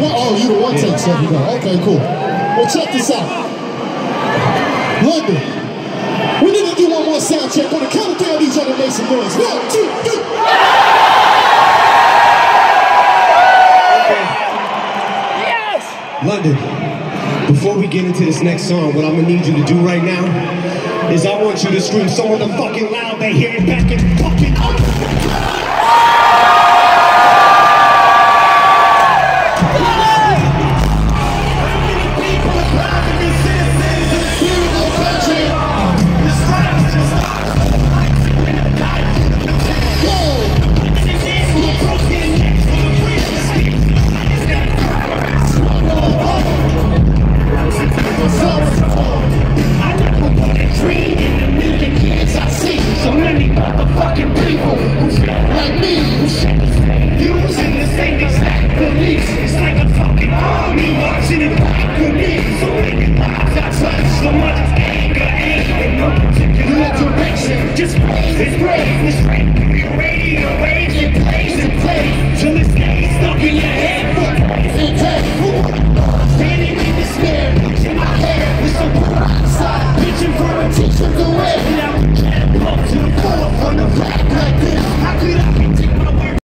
Oh, so we go. Okay, cool. Well, check this out. London. We need to do one more sound check. On the count of three, I need y'all to make some noise. One, two, three. Yes, London, before we get into this next song, what I'm gonna need you to do right now is I want you to scream so motherfucking loud they hear it back in fucking So back with me. So so much anger, anger in no particular direction. Just praise His praise